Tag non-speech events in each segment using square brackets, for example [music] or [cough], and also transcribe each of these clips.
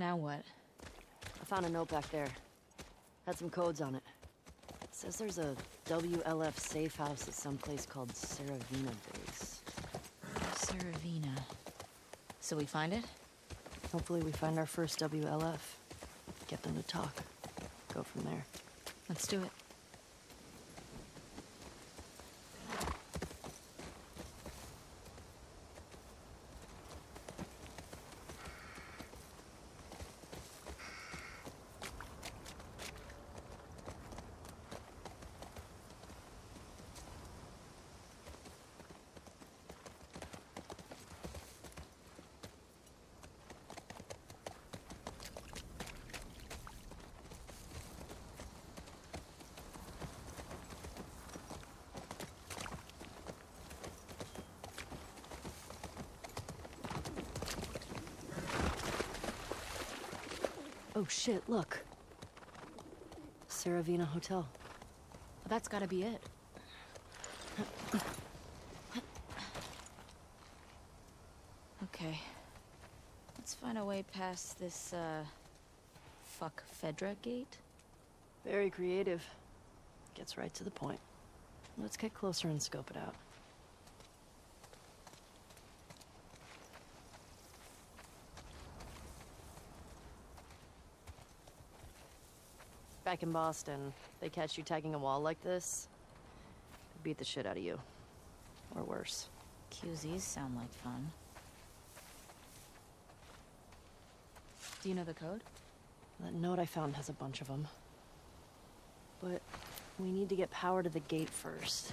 Now what? I found a note back there. Had some codes on it. It says there's a WLF safe house at some place called Saravina Base. Saravina. So we find it? Hopefully we find our first WLF. Get them to talk. Go from there. Let's do it. Oh shit, look. Saravina Hotel. That's gotta be it. Okay. Let's find a way past this, uh... Fuck Fedra gate? Very creative. Gets right to the point. Let's get closer and scope it out. Back in Boston, they catch you tagging a wall like this, they beat the shit out of you. Or worse. QZs sound like fun. Do you know the code? That note I found has a bunch of them. But we need to get power to the gate first.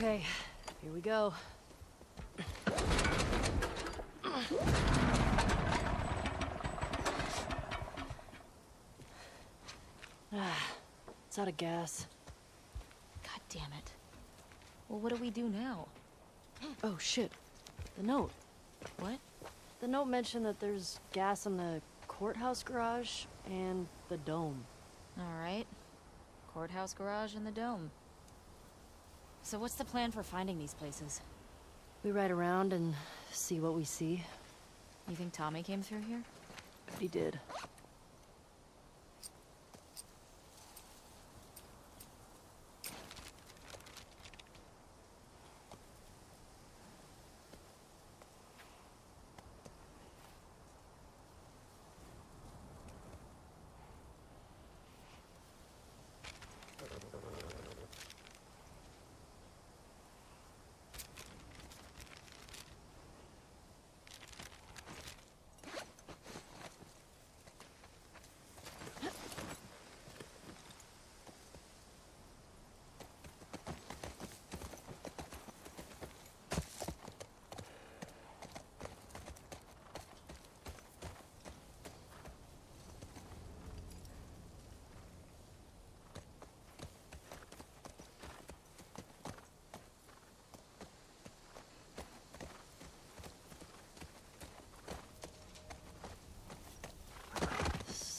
Okay, here we go. Ah, it's out of gas. God damn it. Well, what do we do now? Oh shit, the note. What? The note mentioned that there's gas in the courthouse garage and the dome. Alright. Courthouse garage and the dome. So what's the plan for finding these places? We ride around and see what we see. You think Tommy came through here? He did.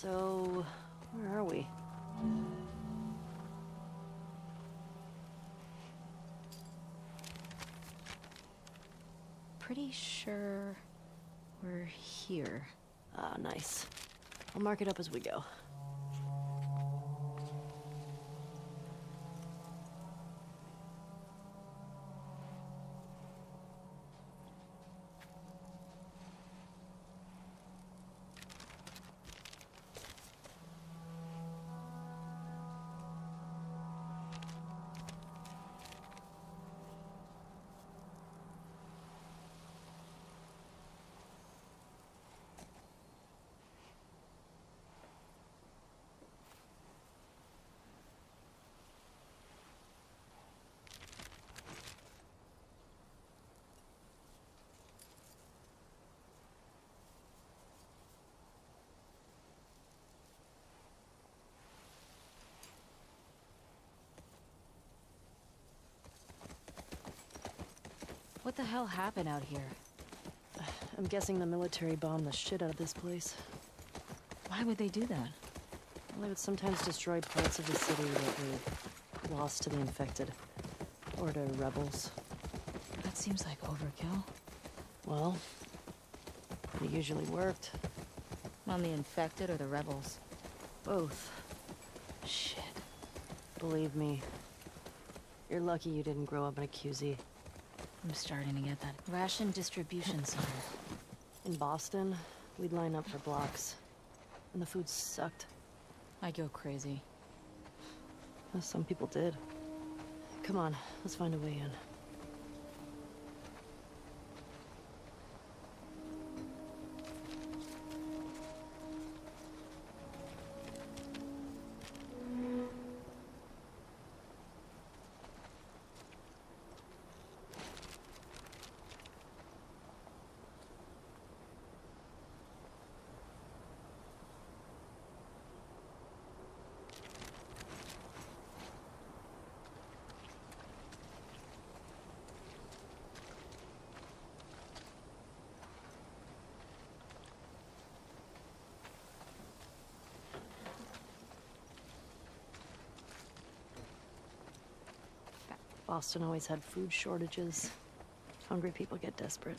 So, where are we? Pretty sure we're here. Ah, nice. I'll mark it up as we go. What the hell happened out here? I'm guessing the military bombed the shit out of this place. Why would they do that? Well, they would sometimes destroy parts of the city that were lost to the infected. Or to rebels. That seems like overkill. Well, it usually worked. On the infected or the rebels? Both. Shit. Believe me. You're lucky you didn't grow up in a QZ. I'm starting to get that ration distribution center. In Boston, we'd line up for blocks. And the food sucked. I go crazy. Some people did. Come on, let's find a way in. Boston always had food shortages. Hungry people get desperate.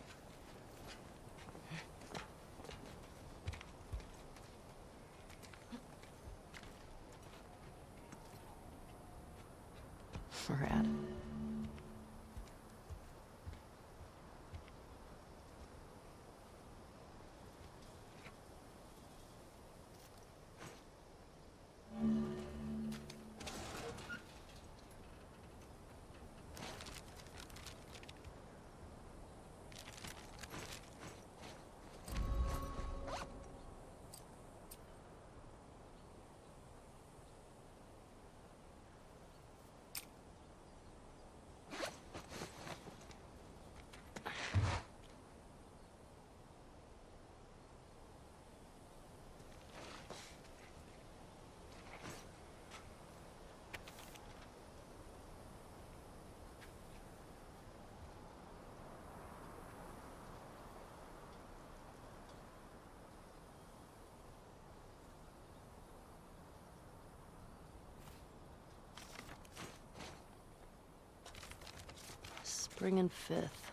Spring and Fifth.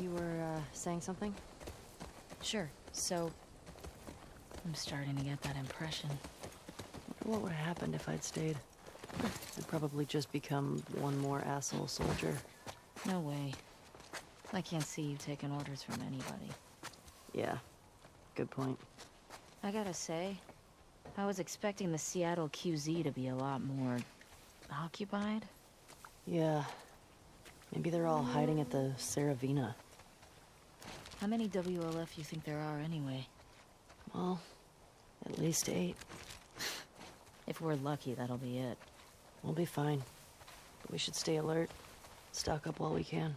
You were, uh, saying something? Sure, so... I'm starting to get that impression. What would have happened if I'd stayed? I'd probably just become one more asshole soldier. No way. I can't see you taking orders from anybody. Yeah, good point. I gotta say, I was expecting the Seattle QZ to be a lot more... occupied? Yeah. Maybe they're all hiding at the Saravina. How many WLF you think there are anyway? Well, at least eight. If we're lucky, that'll be it. We'll be fine. But we should stay alert. Stock up while we can.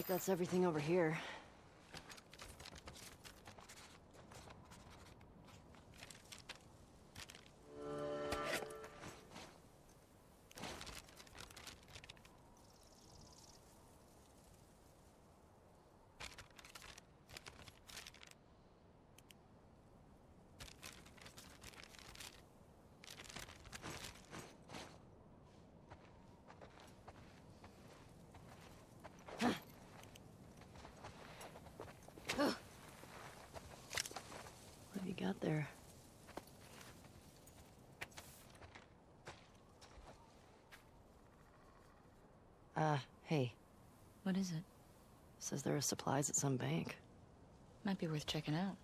Like that's everything over here. What have you got there? Uh, hey. What is it? Says there are supplies at some bank. Might be worth checking out.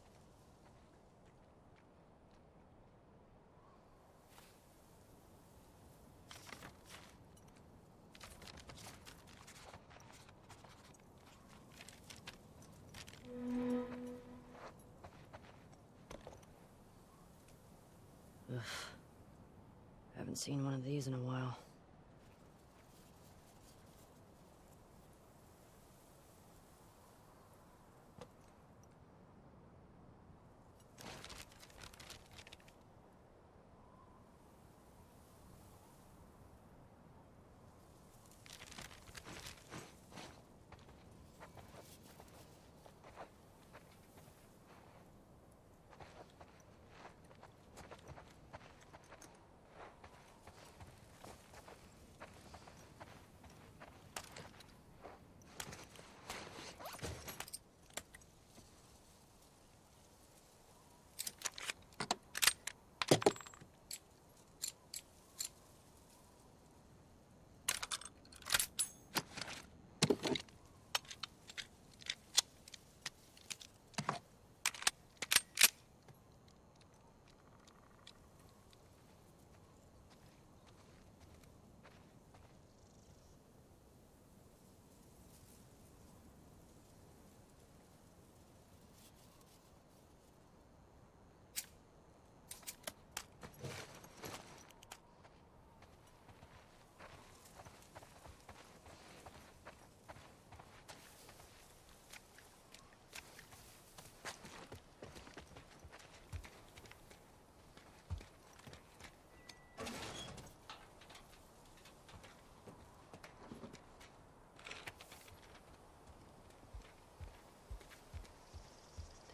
Ugh. Haven't seen one of these in a while.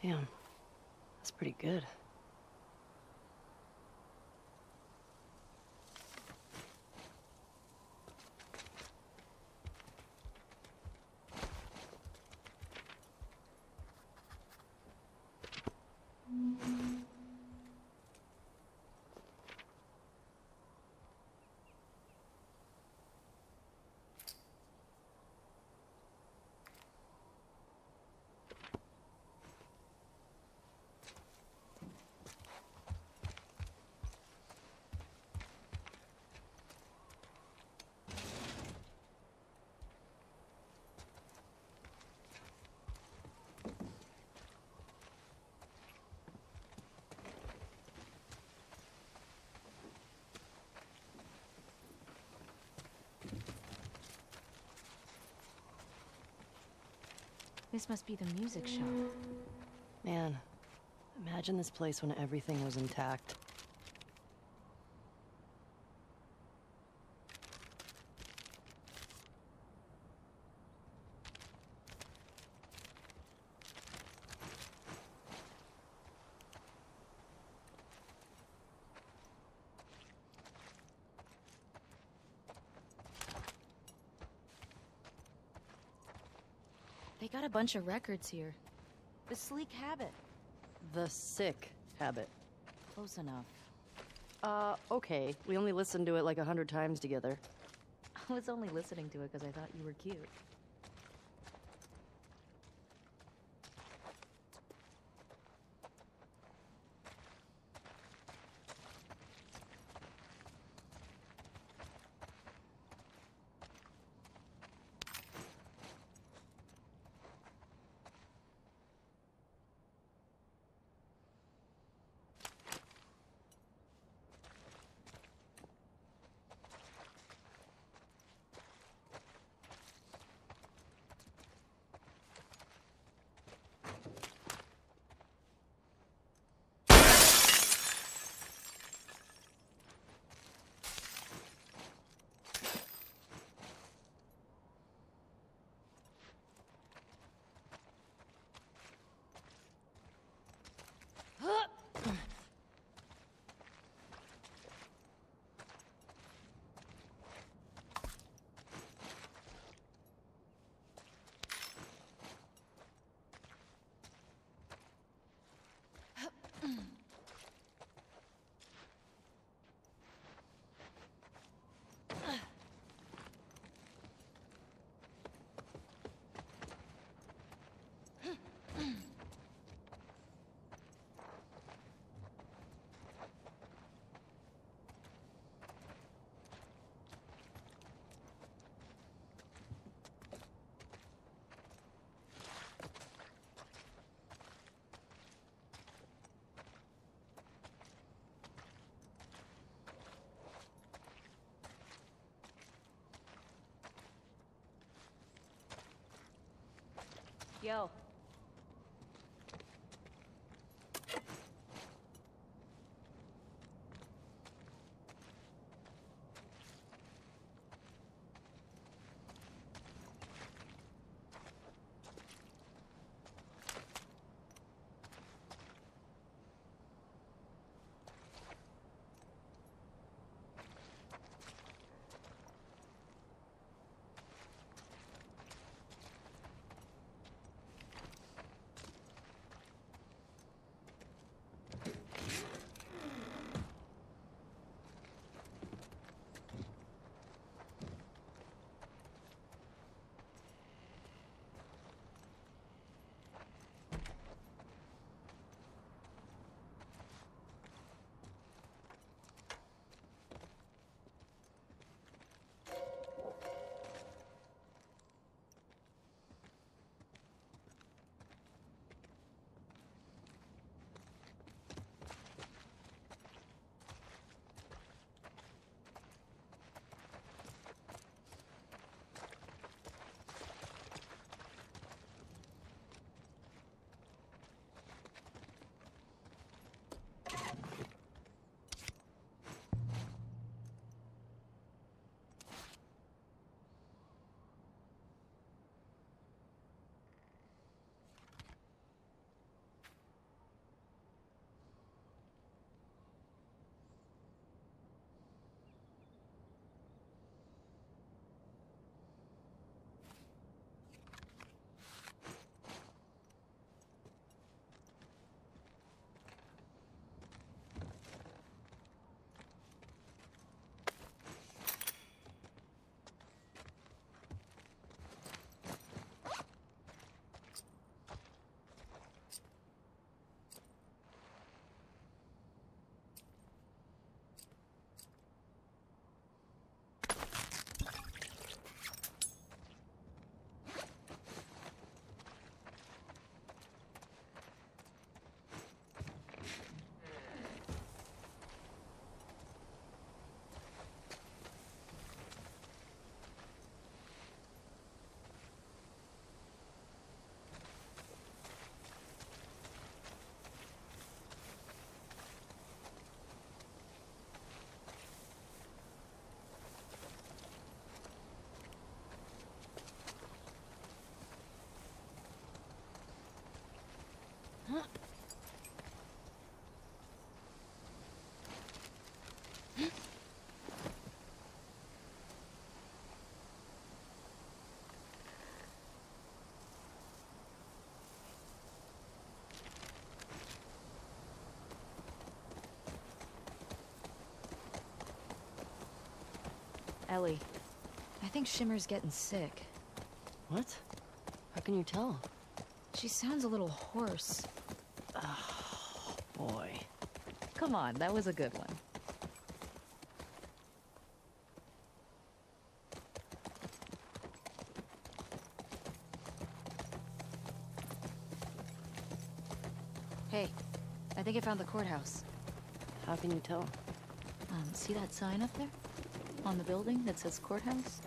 Damn. That's pretty good. This must be the music shop. Man, imagine this place when everything was intact. Bunch of records here. The Sleek Habit. The sick habit. Close enough. Uh, okay. We only listened to it like a hundred times together. [laughs] I was only listening to it because I thought you were cute. Yo. Ellie, I think Shimmer's getting sick. What? How can you tell? She sounds a little hoarse. Come on, that was a good one. Hey, I think I found the courthouse. How can you tell? Um, see that sign up there? On the building that says courthouse?